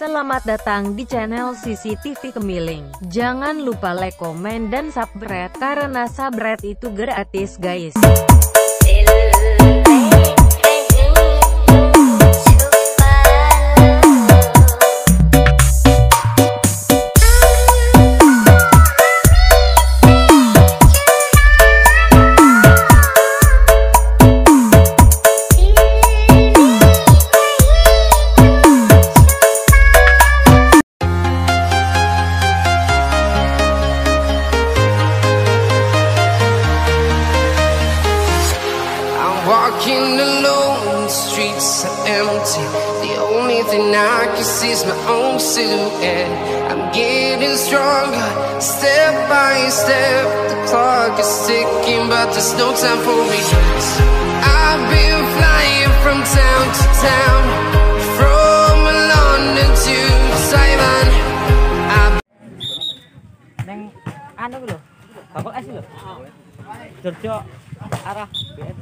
Selamat datang di channel CCTV Kemiling. Jangan lupa like, komen, dan subscribe, karena subscribe itu gratis guys. Thing I can see is my own silhouette. I'm getting stronger, step by step. The clock is ticking, but there's no time for me. I've been flying from town to town, from London to Taiwan. I've neng anu lho babak es lho Jogja arah BN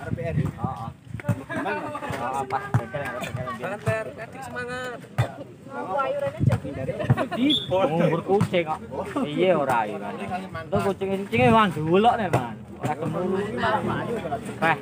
arah BN heeh heeh pas bekel arah bekel semangat di umur kucing kok iya ora iya itu kucing kucingnya wan dulok nih man ora kemulu Peh.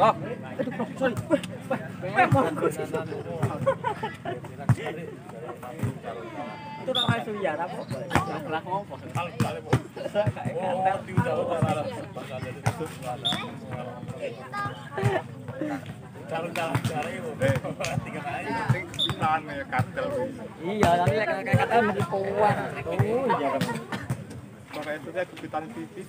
Itu kelas ngomong. Iya, tapi kayak kata mesti kuat. Oh, iya kan. Pakai itu kayak kepitan pipis.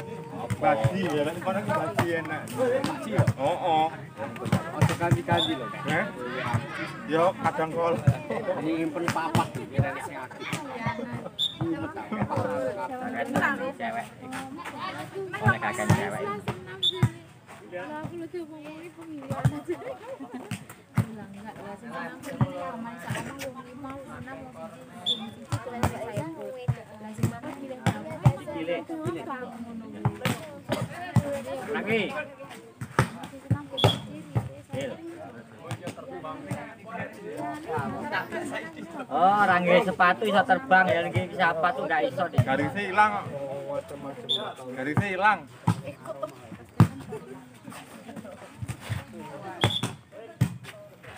bagi ya, kan orang bagi enak. ya Oh, oh. untuk ganti ganti loh Eh? Yo, kadang kol. ini impen papat nih kira sing tak cewek. Oleh kakek cewek. aku lagi Lagi. Oh, orang nggak sepatu bisa terbang ya, siapa tuh nggak iso deh. Garisnya hilang. Garisnya hilang.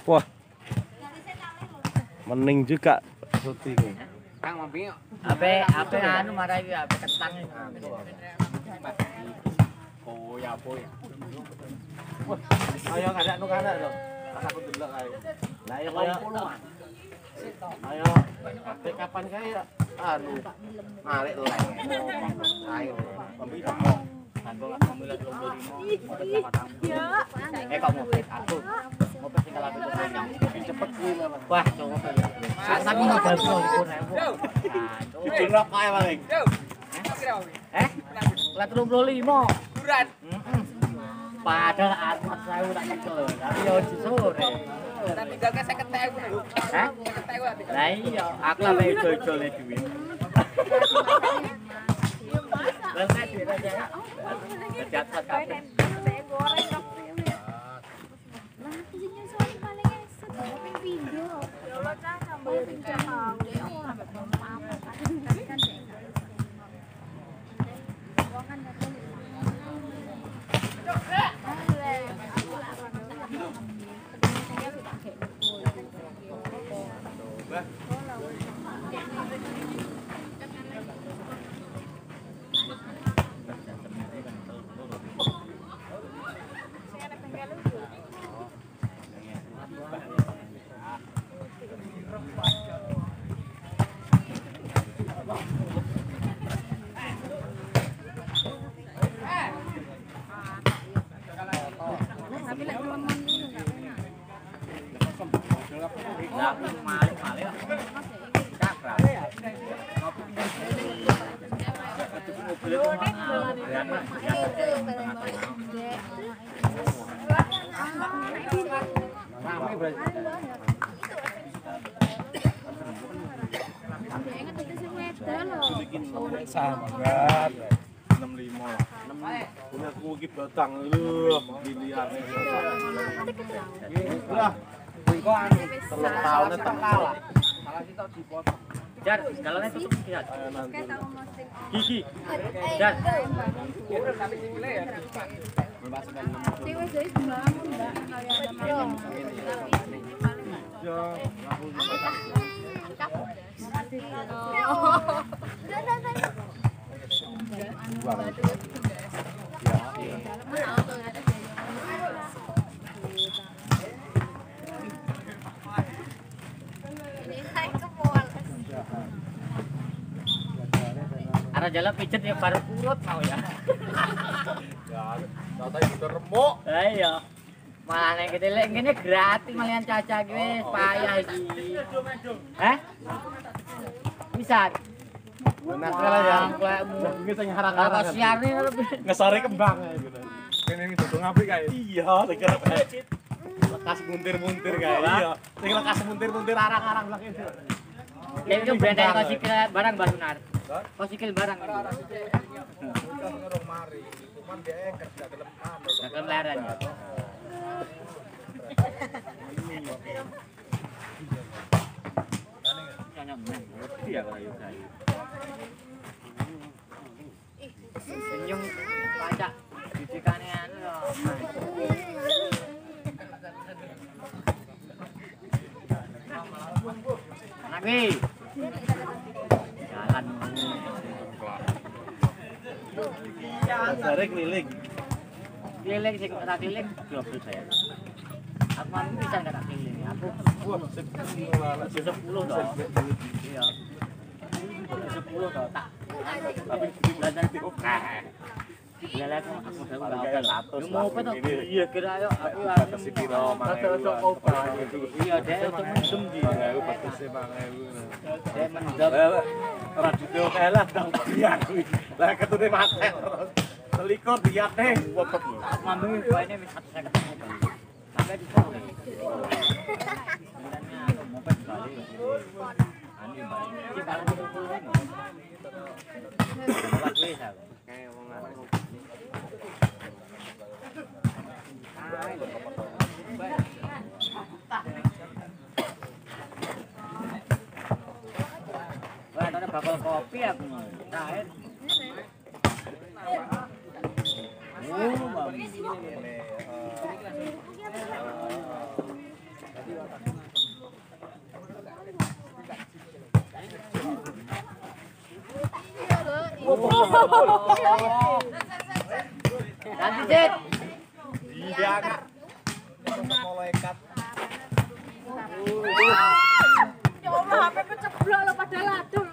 Wah. Mening juga Suti ini. kang mampir yuk Ape, ape anu marah iki ape kentang Oh, apa ya? Ayo kada nu kada to. Aku delok ae. Lah ya kaya Ayo, kate kapan kaya anu narik leng. Ayo, pembi dong. Kanggo ngambil lo berimo. Eh kok mau aku. Mau pergi ke lapis lebih cepet. Wah, cukup. Sampai mau balso iku rewok. Dijerok paling. Eh? Lah 35. Duran. Padahal amat saya udah nyekel tapi yo di sore. Tapi tinggal ke 50.000 lho. Hah? 50.000 Lah iya, aku lah pengen jol-jole duit. Lah nek duit aja. Jatuh kabeh. Saya goreng waktu ini. Lah aku sing nyusul paling eset, ping pindho. Ya Allah, Cah, tambah ping jam. Ya ora apa-apa kan. Tapi kan dek. Wong kan Malik-malik. Cakra. Mobil itu mahal. Berat, Mas. Berat. 65 lah. Punya aku iki batang lu pilihan. Udah. Telung tahunnya tengah lah. Jar, galonnya tutup nanti. Gigi. Jar. Ya, Arah jalan pijet ya baru kurut mau ya. Tata itu remuk. Lah iya. Malah nek kita lek ngene gratis malian caca iki wis payah iki. Heh? Bisa. Benar ya. Kamu Ini sing harang-harang. Apa siarne lebih. Ngesore kembang ya gitu. ini ini dodong apik kae. Iya, kira lekas muntir-muntir kae. Iya, sing lekas muntir-muntir arang-arang belakang itu. Itu brandnya kau sikil barang baru. Kau sikil barang. Leren. Senyum pajak anu loh. Nabi. Jalan. Dasare keliling. Keliling sih kok tak keliling double saya. Aku mau bisa nggak tak keliling. Aku Wah, sip malah sip. sepuluh toh. Iya. Sepuluh toh tak. Tapi belajar di oke. Lihat aku udah Harganya udah satu, Mau apa tuh? ini. Iya kira ayo aku Batas piro Batas mangewu. opa gitu. Iya dia untuk mendem di. Mangewu batase mangewu. radio kalah dong biar kui lah ketune mate terus selikur biar teh bobot manu bayane wis sampai Kayak Hai, bakal kopi aku. Cair. Oh, mami. Nanti, Cid. Iya. Malaikat. Ya Allah, HP keceblok lo padahal adul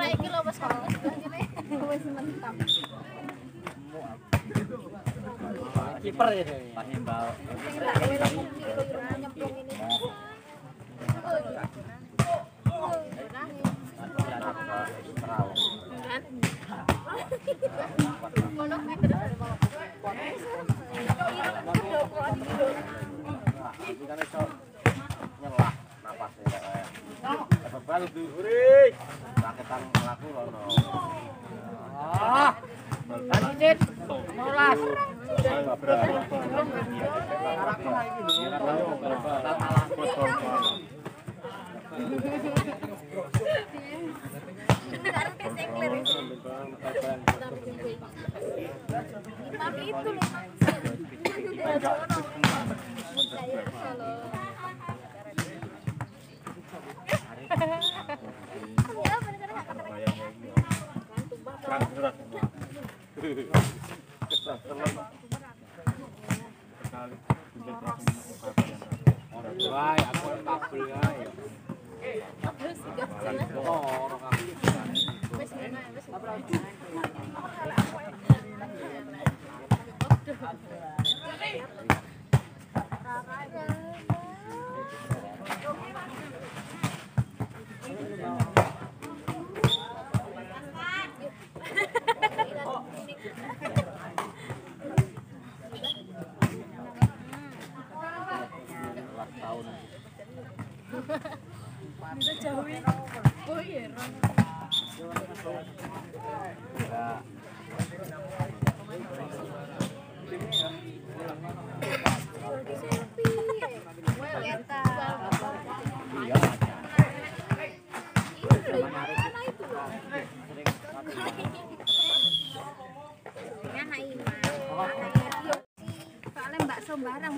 Ora iki lho wis mentap. Kiper kan napasnya kayak. Bebal Ah. Molas. Tapi itu loh. Wah, aku kabel ya. Soalnya bakso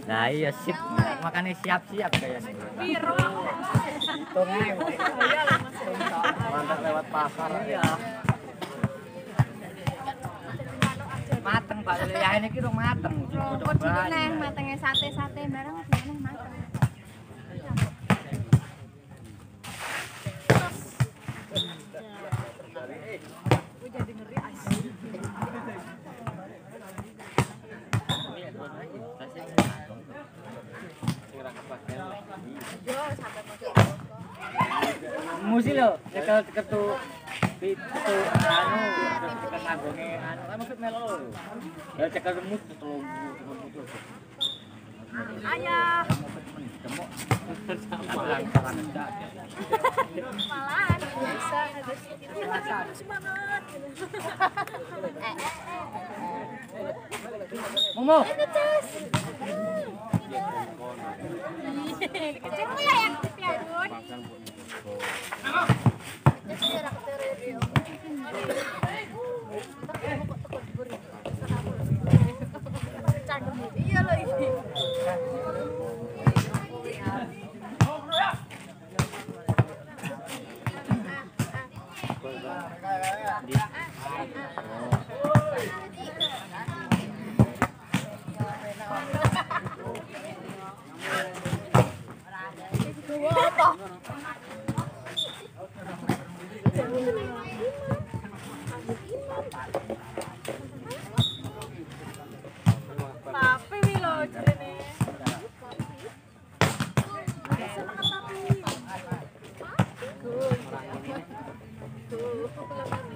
Nah iya sip makannya siap-siap kayaknya. Mantap lewat pasar. ya. Mateng Pak, ya ini kira mateng. Kocok neng matenge sate-sate bareng. Musi lo, cekel ketu itu anu cekel nanggonge anu kan maksud melo lho. Ya cekel remus telung Ayah, demok. malahan bisa ada. Semangat. Eh, eh, eh. Momo. Ini ya yang tudo.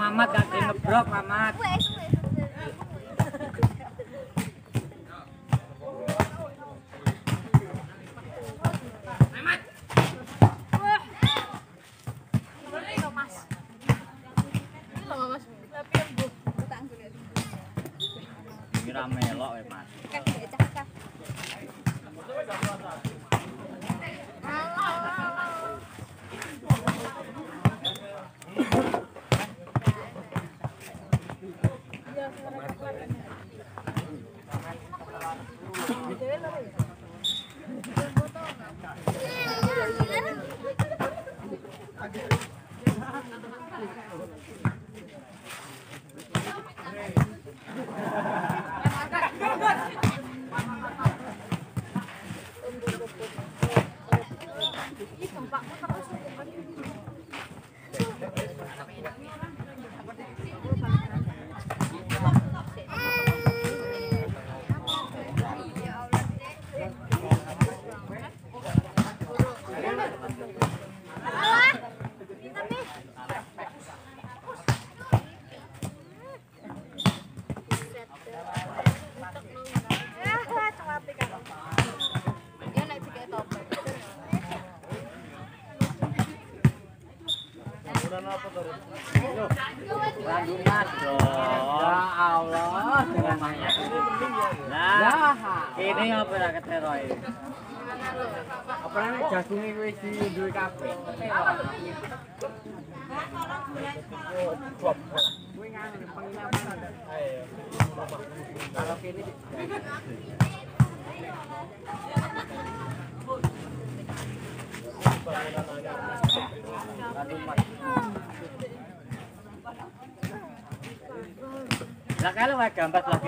Mamat kena ngebrok Mamat. warga lah.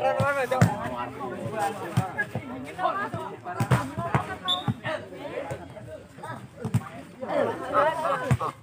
Thank you.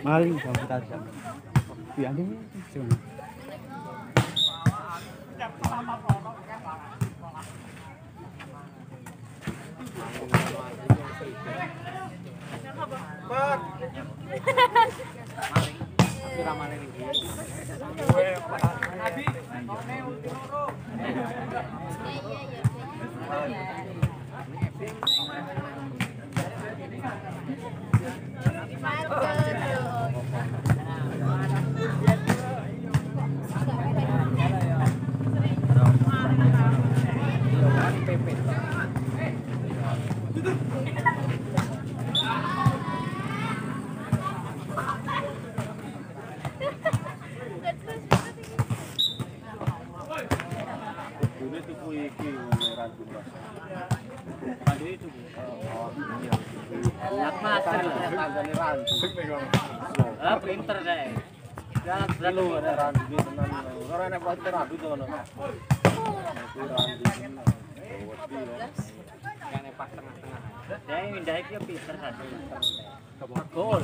Mari, kita jangan. Biar dia, Iya, iya. Saya mindai ki pinter satu. Gol.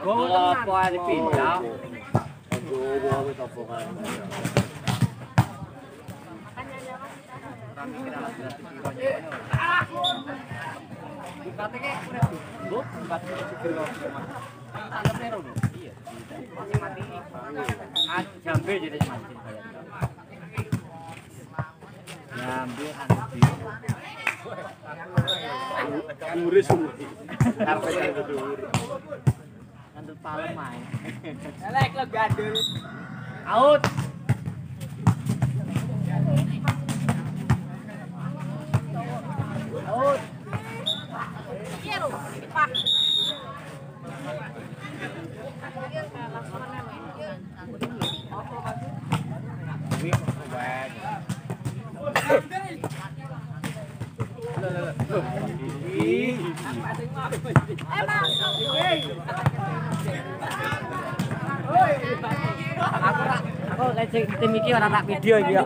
Gol apa di pindah? Gol apa apa kan. Kami kira lagi jambe jadi mancing jambe anti kan muris karpetnya itu dur ngantut palem main elek lo gadur out orang anak video ya.